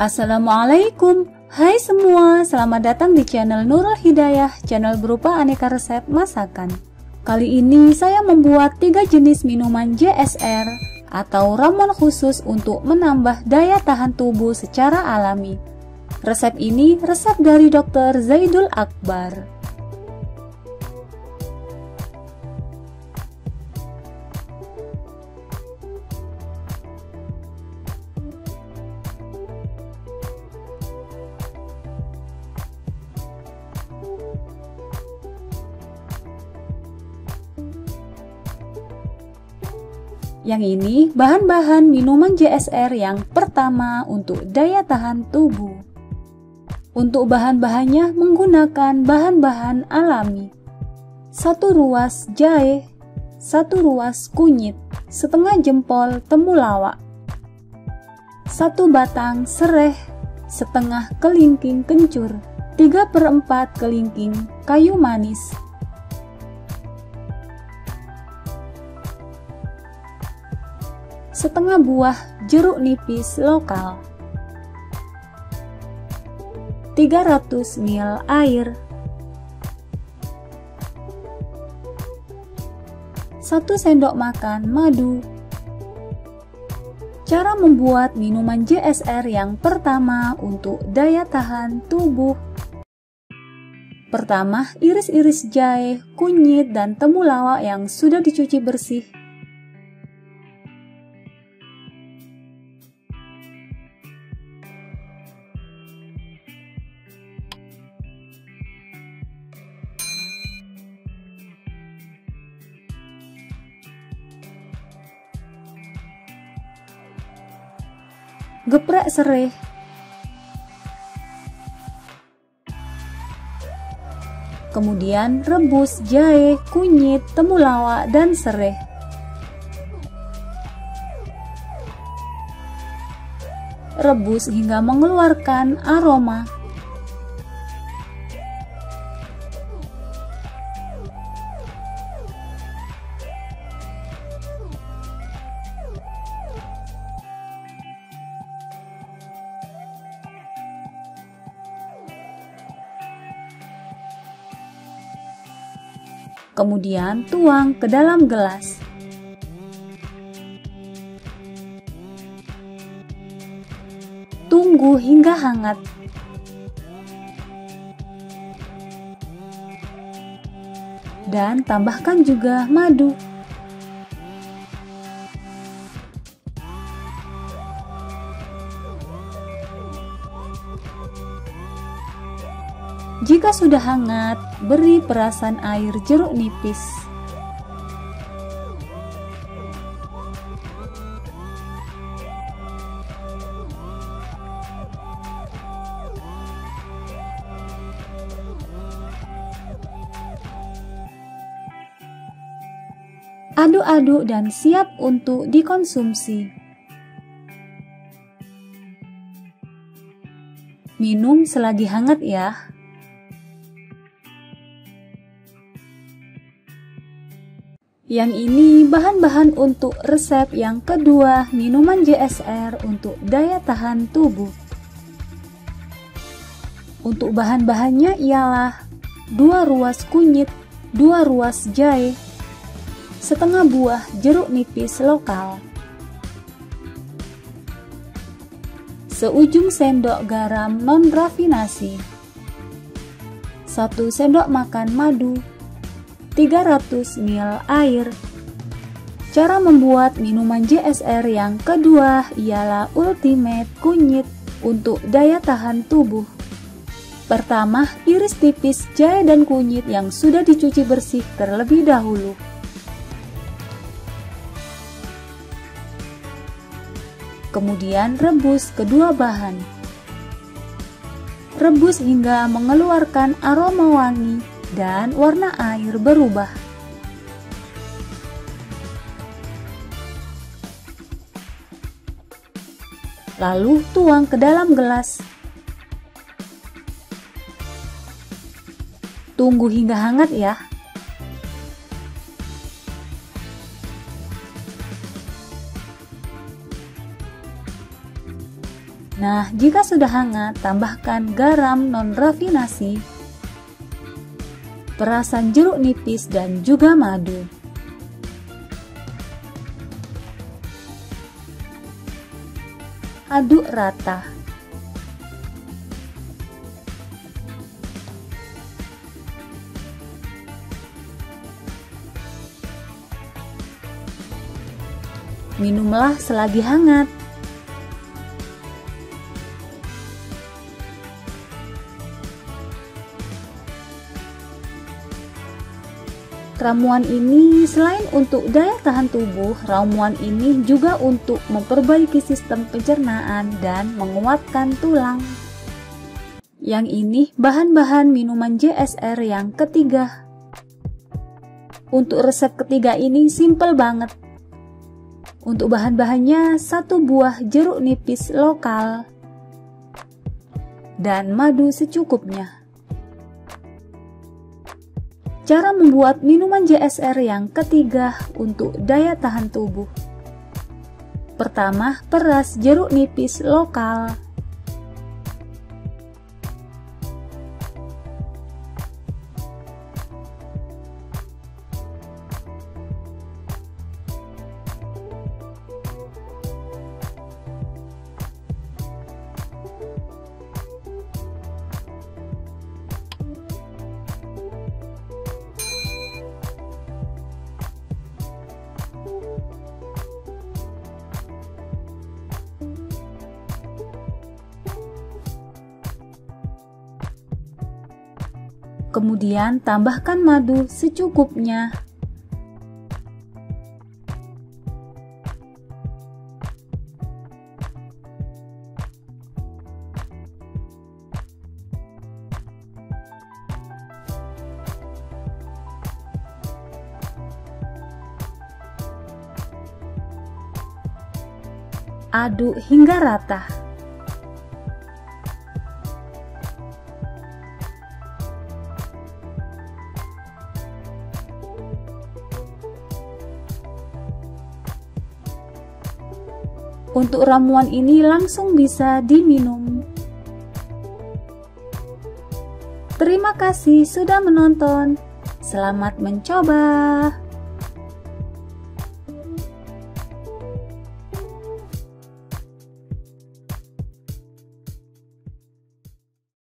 Assalamualaikum. Hai semua, selamat datang di channel Nurul Hidayah Channel berupa aneka resep masakan. Kali ini saya membuat tiga jenis minuman JSR Atau ramuan khusus untuk menambah daya tahan tubuh secara alami. Resep ini resep dari Dr. Zaidul Akbar Yang ini bahan-bahan minuman JSR yang pertama untuk daya tahan tubuh. Untuk bahan-bahannya menggunakan bahan-bahan alami. Satu ruas jahe, satu ruas kunyit, setengah jempol temulawak, satu batang sereh, setengah kelingking kencur, 3 per 4 kelingking kayu manis, setengah buah jeruk nipis lokal. 300 ml air. 1 sendok makan madu. Cara membuat minuman JSR yang pertama untuk daya tahan tubuh. Pertama, iris-iris jahe, kunyit, dan temulawak yang sudah dicuci bersih geprek serai Kemudian rebus jahe, kunyit, temulawak, dan serai. Rebus hingga mengeluarkan aroma. Kemudian tuang ke dalam gelas. Tunggu hingga hangat. Dan tambahkan juga madu. Jika sudah hangat, beri perasan air jeruk nipis. Aduk-aduk dan siap untuk dikonsumsi. Minum selagi hangat ya. Yang ini bahan-bahan untuk resep yang kedua minuman JSR untuk daya tahan tubuh. Untuk bahan-bahannya ialah 2 ruas kunyit, 2 ruas jahe, setengah buah jeruk nipis lokal, seujung sendok garam non rafinasi, 1 sendok makan madu, 300 ml air. Cara membuat minuman JSR yang kedua ialah ultimate kunyit untuk daya tahan tubuh. Pertama, iris tipis jahe dan kunyit yang sudah dicuci bersih terlebih dahulu. Kemudian rebus kedua bahan. Rebus hingga mengeluarkan aroma wangi dan warna air berubah. Lalu tuang ke dalam gelas. Tunggu hingga hangat ya. Nah, jika sudah hangat, tambahkan garam non-rafinasi, perasan jeruk nipis dan juga madu. Aduk rata. Minumlah selagi hangat. Ramuan ini selain untuk daya tahan tubuh, ramuan ini juga untuk memperbaiki sistem pencernaan dan menguatkan tulang. Yang ini bahan-bahan minuman JSR yang ketiga. Untuk resep ketiga ini simple banget. Untuk bahan-bahannya satu buah jeruk nipis lokal dan madu secukupnya. Cara membuat minuman JSR yang ketiga untuk daya tahan tubuh. Pertama, peras jeruk nipis lokal. Kemudian tambahkan madu secukupnya. Aduk hingga rata. Untuk ramuan ini langsung bisa diminum. Terima kasih sudah menonton. Selamat mencoba.